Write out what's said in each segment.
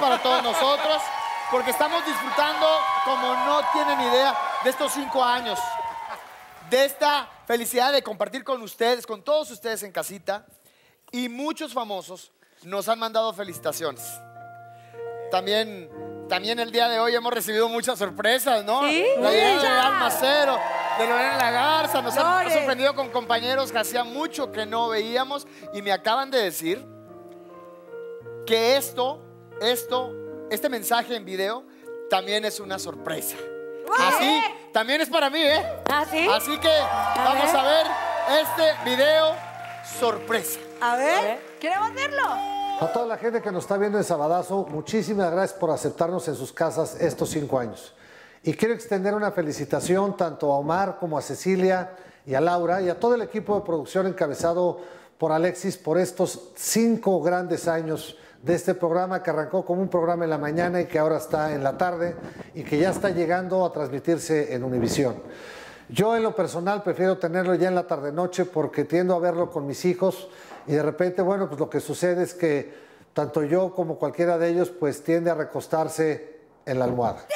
para todos nosotros, porque estamos disfrutando, como no tienen idea, de estos cinco años, de esta felicidad de compartir con ustedes, con todos ustedes en casita, y muchos famosos nos han mandado felicitaciones. También, también el día de hoy hemos recibido muchas sorpresas, ¿no? ¿Sí? La de. Almacero, de Lorena La Garza, nos han, sorprendido con compañeros que hacía mucho que no veíamos y me acaban de decir que esto, esto, este mensaje en video también es una sorpresa. Así, también es para mí, ¿eh? ¿Ah, sí? Así que vamos ver. a ver este video sorpresa. A ver, queremos verlo. A toda la gente que nos está viendo en Sabadazo, muchísimas gracias por aceptarnos en sus casas estos cinco años. Y quiero extender una felicitación tanto a Omar como a Cecilia y a Laura y a todo el equipo de producción encabezado por Alexis por estos cinco grandes años de este programa que arrancó como un programa en la mañana y que ahora está en la tarde y que ya está llegando a transmitirse en Univisión. Yo en lo personal prefiero tenerlo ya en la tarde-noche porque tiendo a verlo con mis hijos y de repente, bueno, pues lo que sucede es que tanto yo como cualquiera de ellos pues tiende a recostarse en la almohada.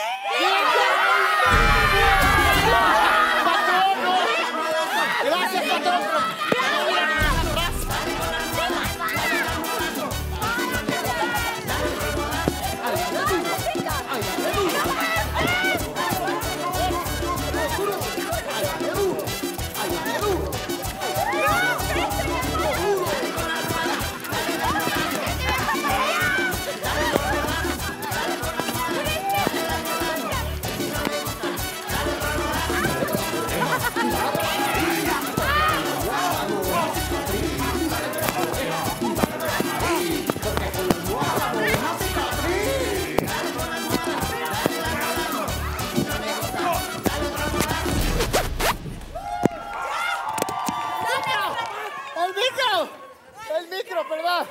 ¡El micro, perdón!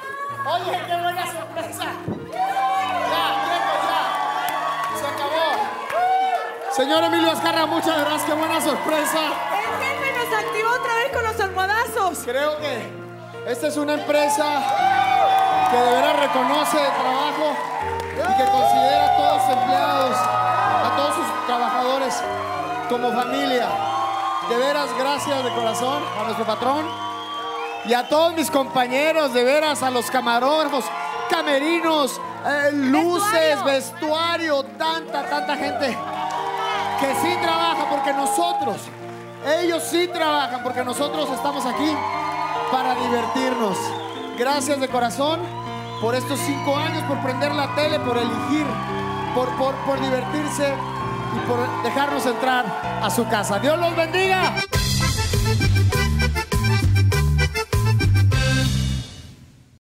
Oye, qué buena sorpresa. Ya, tiempo, ya. Se acabó. Señor Emilio Azcarra, muchas gracias. Qué buena sorpresa. El jefe nos activó otra vez con los almohadazos. Creo que esta es una empresa que de veras reconoce el trabajo y que considera a todos sus empleados, a todos sus trabajadores como familia. De veras, gracias de corazón a nuestro patrón y a todos mis compañeros, de veras, a los camarógrafos, camerinos, eh, luces, vestuario, tanta, tanta gente que sí trabaja porque nosotros, ellos sí trabajan porque nosotros estamos aquí para divertirnos. Gracias de corazón por estos cinco años, por prender la tele, por elegir, por, por, por divertirse y por dejarnos entrar a su casa. Dios los bendiga.